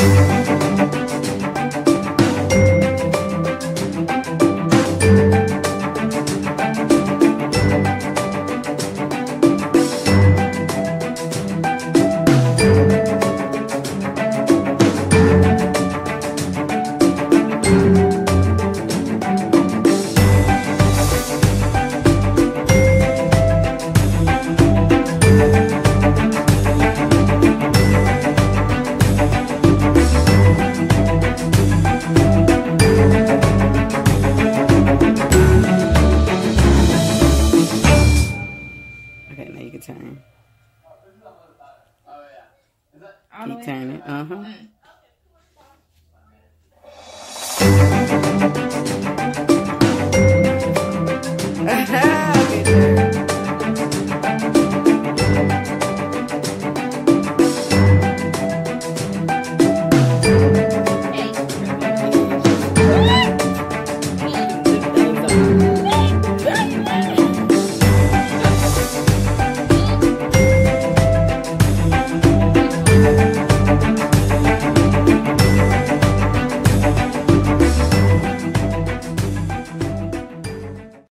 Okay, now you can turn. Oh that? Keep turning. Uh huh.